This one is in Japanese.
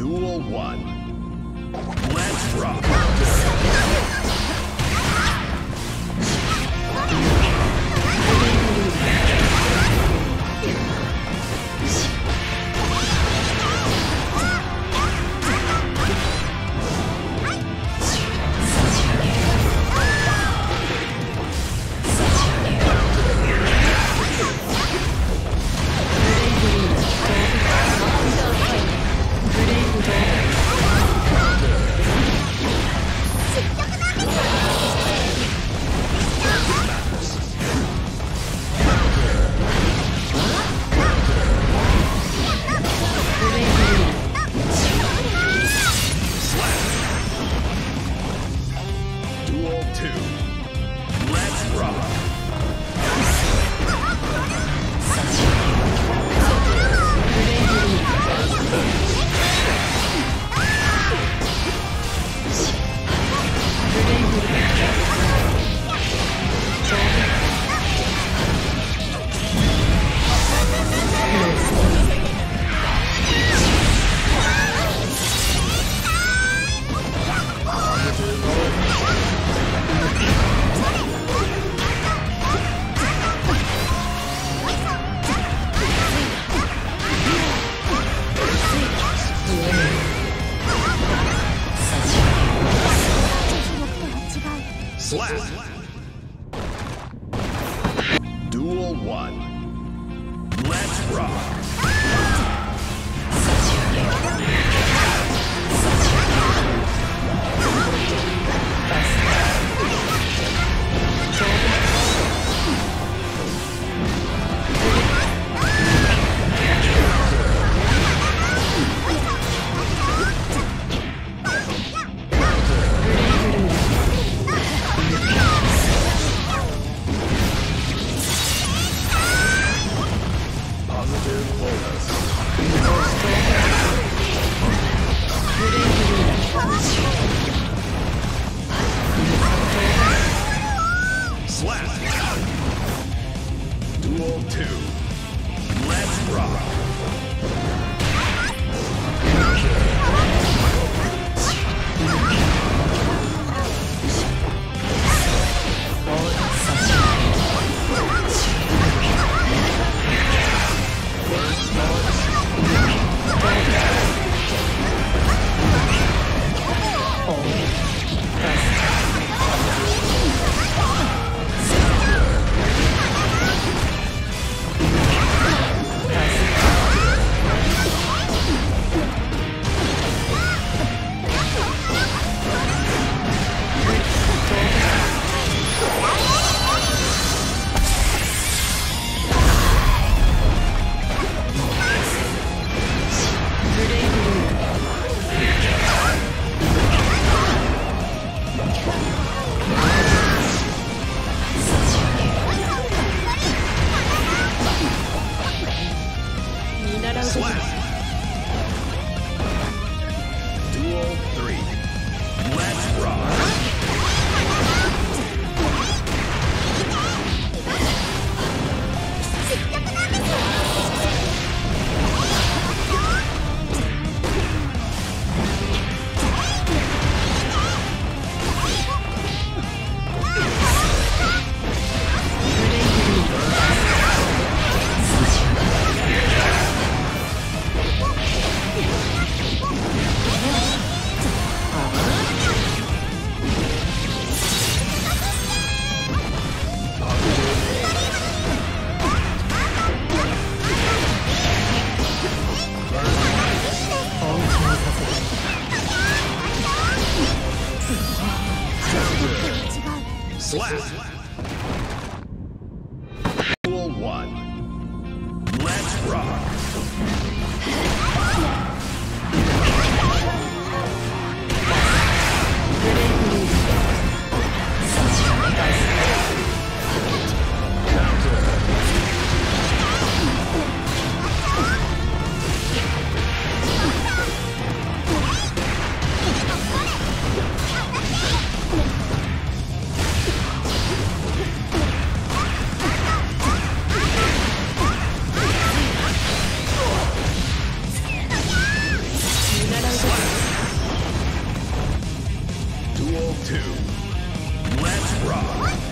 Duel 1. Let's rock. one. Let's rock! Slap. Rock.